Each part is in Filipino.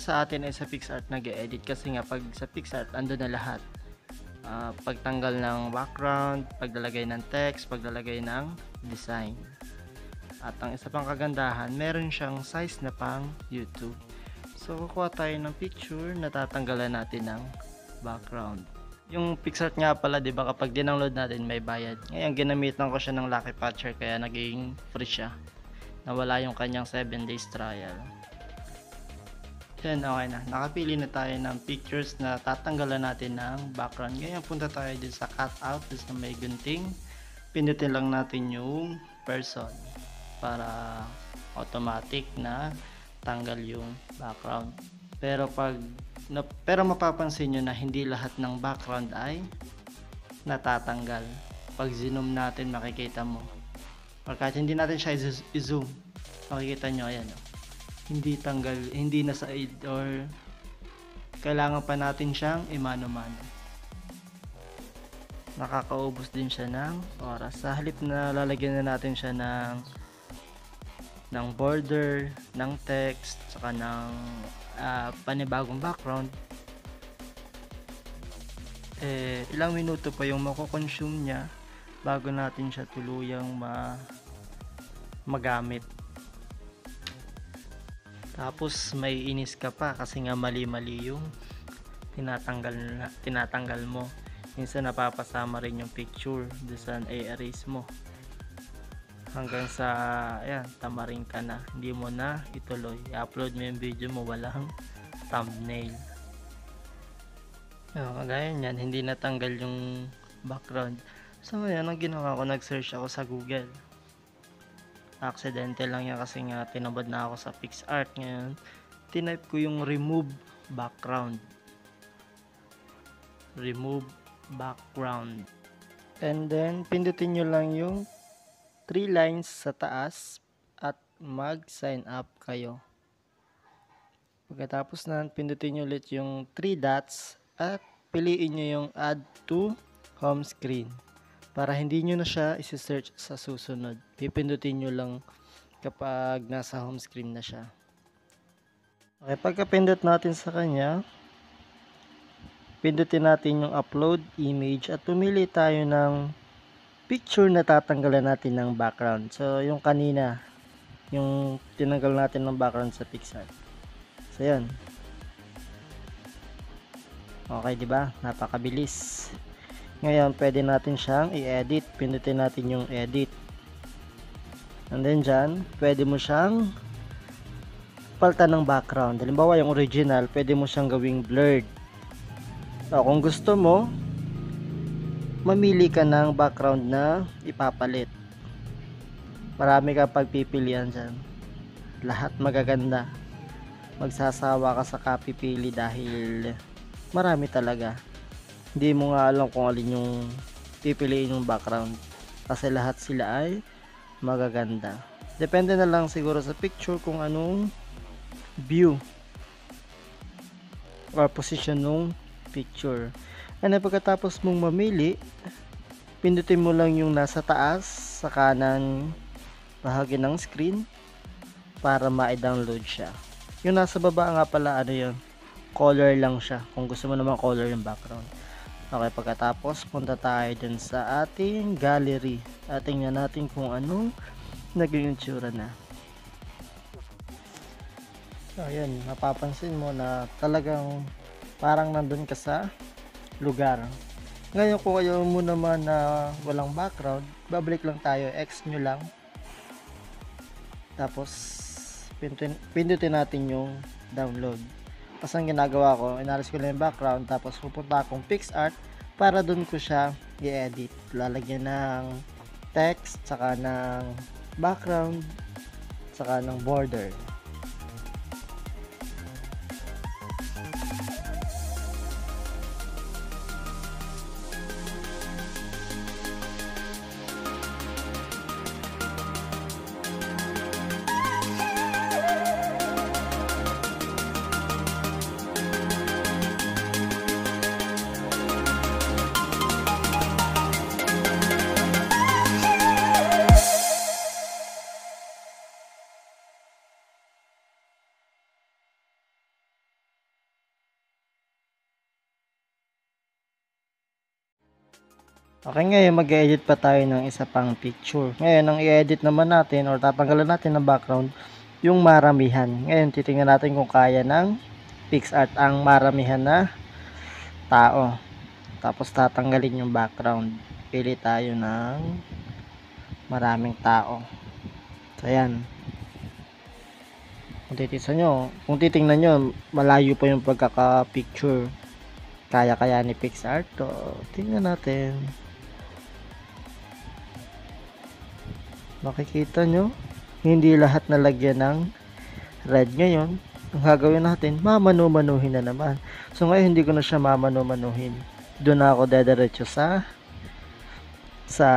sa atin ay sa PixArt nag-edit kasi nga pag sa PixArt ando na lahat. Ah, pagtanggal ng background, paglalagay ng text, paglalagay ng design. At ang isa pang kagandahan, meron siyang size na pang YouTube. So, kukuha tayo ng picture, natatanggalan natin ng background. Yung PixArt nga pala, di ba, kapag dindownload natin, may bayad. Ngayon, ginamitan ko siya ng Lucky Patcher, kaya naging free siya. Nawala yung kanyang 7 days trial. Yan, okay na. Nakapili na tayo ng pictures na tatanggalan natin ng background. Ngayon, punta tayo din sa cutout, dun sa may gunting. Pinutin lang natin yung person para automatic na tanggal yung background. Pero pag na, pero mapapansin nyo na hindi lahat ng background ay natatanggal. Pag zoom natin makikita mo. Or kahit hindi natin siya i-zoom, makikita nyo ayan. oh. Hindi tanggal, hindi na side or kailangan pa natin siyang imano-mano. Nakakaubos din siya ng oras. Sa halip na lalagyan na natin siya ng ng border, ng text, saka ng ah, panibagong background, eh, ilang minuto pa yung mako-consume niya bago natin siya tuluyang ma magamit. Tapos may inis ka pa kasi nga mali-mali yung tinatanggal na, tinatanggal mo. Minsan napapasama rin yung picture doon sa i-erase mo. Hanggang sa ayan, tamarin ka na. Hindi mo na ituloy. I-upload mo yung video mo walang thumbnail. Ayan, kagaya niyan, hindi natanggal yung background. So ngayon, ang ginawa ko, nag-search ako sa Google. Accidental lang yan kasi nga tinabad na ako sa PixArt ngayon. Tinype ko yung remove background. Remove background. And then, pindutin nyo lang yung 3 lines sa taas at mag-sign up kayo. Pagkatapos na, pindutin nyo ulit yung 3 dots at piliin nyo yung add to home screen para hindi nyo na siya isi-search sa susunod. Pipindutin nyo lang kapag nasa home screen na siya. Okay, pagka-pindot natin sa kanya, pindutin natin yung upload image at pumili tayo ng picture na tatanggalan natin ng background. So, yung kanina, yung tinanggal natin ng background sa Pixar. So, yan. Okay, di ba? Napakabilis. Ngayon, pwede natin siyang i-edit. Pindutin natin yung edit. And then dyan, pwede mo siyang paltan ng background. Halimbawa, yung original, pwede mo siyang gawing blurred. So, kung gusto mo, mamili ka ng background na ipapalit. Marami ka pagpipilian dyan. Lahat magaganda. Magsasawa ka sa kapipili dahil marami talaga. Hindi mo nga alam kung alin yung pipiliin yung background. Kasi lahat sila ay magaganda. Depende na lang siguro sa picture kung anong view or position nung picture. And then pagkatapos mong mamili, pindutin mo lang yung nasa taas sa kanan bahagi ng screen para ma-download siya. Yung nasa baba nga pala ano yun, color lang siya. Kung gusto mo naman color yung background. Okay, pagkatapos punta tayo dun sa ating gallery. At tingnan natin kung anong naging itsura na. So, ayan, mapapansin mo na talagang parang nandun ka sa lugar. Ngayon kung ayaw mo naman na walang background, babalik lang tayo, X nyo lang. Tapos, pindutin, natin yung download. Tapos ang ginagawa ko, inalis ko lang yung background, tapos pupunta akong PixArt para dun ko siya i-edit. Lalagyan ng text, saka ng background, saka ng border. Okay, ngayon mag-edit pa tayo ng isa pang picture. Ngayon, ang i-edit naman natin or tatanggalan natin ng background, yung maramihan. Ngayon, titingnan natin kung kaya ng PixArt ang maramihan na tao. Tapos tatanggalin yung background. Pili tayo ng maraming tao. So, ayan. Kung titignan nyo, kung titingnan nyo, malayo pa yung pagkaka-picture. Kaya-kaya ni PixArt. So, tingnan natin. Makikita nyo hindi lahat nalagyan ng red ngayon. Ang gagawin natin mamanu-manuhin na naman. So ngayon hindi ko na siya mamanu-manuhin. Doon ako dediretso sa sa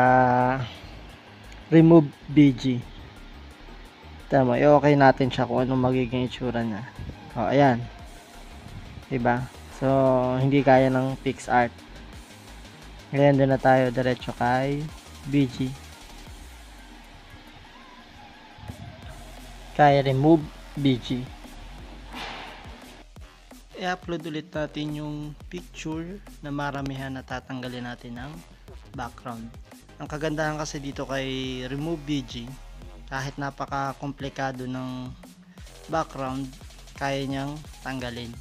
remove BG tama i-okay natin siya kung anong magiging itsura niya. O ayan. Diba? So hindi kaya ng PixArt ngayon doon na tayo diretso kay BG kaya remove BG i-upload ulit natin yung picture na maramihan na tatanggalin natin ng background. Ang kagandahan kasi dito kay remove BG kahit napaka komplikado ng background kaya niyang tanggalin.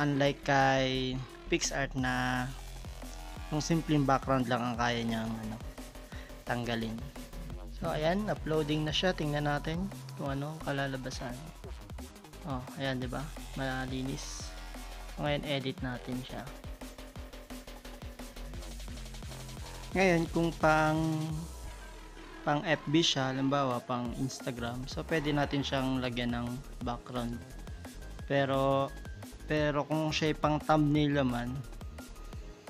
Unlike kay PixArt na yung simpleng background lang ang kaya niyang ano, tanggalin So ayan, uploading na siya. Tingnan natin kung ano kalalabasan. Oh, ayan 'di ba? Malinis. So, ngayon edit natin siya. Ngayon kung pang pang FB siya, halimbawa pang Instagram, so pwede natin siyang lagyan ng background. Pero pero kung siya pang thumbnail naman,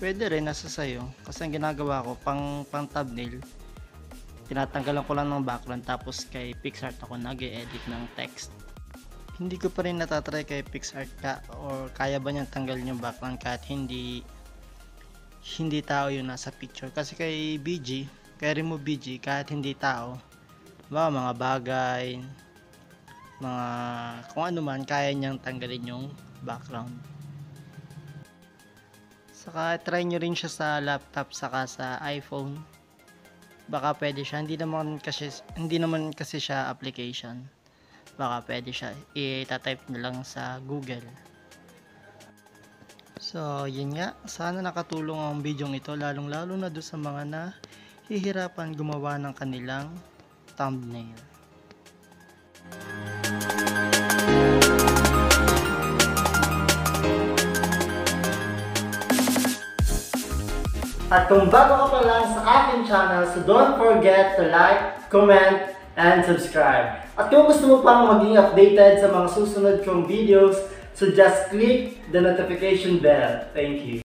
pwede rin nasa sayo. Kasi ang ginagawa ko pang pang thumbnail, tinatanggalan ko lang ng background tapos kay PixArt ako nag edit ng text. Hindi ko pa rin natatry kay PixArt ka or kaya ba niyang tanggalin yung background kahit hindi hindi tao yung nasa picture. Kasi kay BG kay remove BG kahit hindi tao ba mga bagay mga kung ano man kaya niyang tanggalin yung background. Saka try nyo rin siya sa laptop saka sa iPhone baka pwede siya. Hindi naman kasi hindi naman kasi siya application. Baka pwede siya. I-type na lang sa Google. So yun nga. Sana nakatulong ang video ito lalong lalo na do sa mga na hihirapan gumawa ng kanilang thumbnail At kung bago ka pa lang sa aking channel, so don't forget to like, comment, and subscribe. At kung gusto mo pang maging updated sa mga susunod kong videos, so just click the notification bell. Thank you.